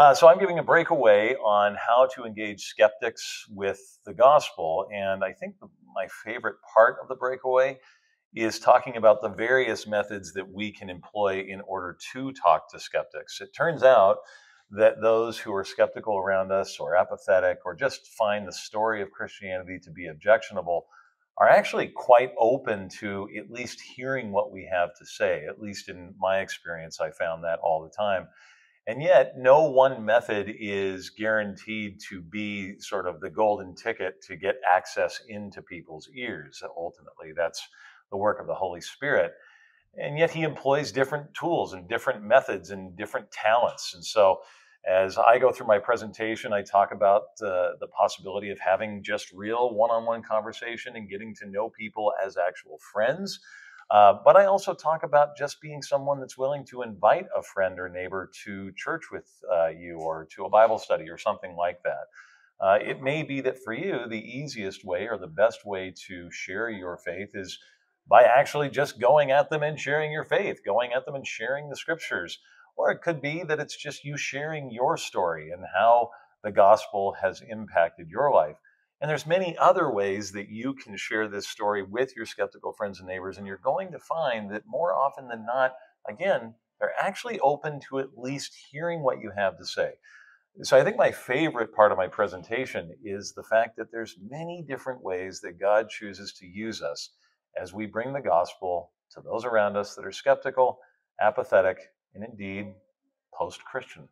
Uh, so I'm giving a breakaway on how to engage skeptics with the gospel. And I think the, my favorite part of the breakaway is talking about the various methods that we can employ in order to talk to skeptics. It turns out that those who are skeptical around us or apathetic or just find the story of Christianity to be objectionable are actually quite open to at least hearing what we have to say. At least in my experience, I found that all the time. And yet, no one method is guaranteed to be sort of the golden ticket to get access into people's ears. Ultimately, that's the work of the Holy Spirit. And yet, he employs different tools and different methods and different talents. And so, as I go through my presentation, I talk about uh, the possibility of having just real one on one conversation and getting to know people as actual friends. Uh, but I also talk about just being someone that's willing to invite a friend or neighbor to church with uh, you or to a Bible study or something like that. Uh, it may be that for you, the easiest way or the best way to share your faith is by actually just going at them and sharing your faith, going at them and sharing the scriptures. Or it could be that it's just you sharing your story and how the gospel has impacted your life. And there's many other ways that you can share this story with your skeptical friends and neighbors. And you're going to find that more often than not, again, they're actually open to at least hearing what you have to say. So I think my favorite part of my presentation is the fact that there's many different ways that God chooses to use us as we bring the gospel to those around us that are skeptical, apathetic, and indeed post-Christian.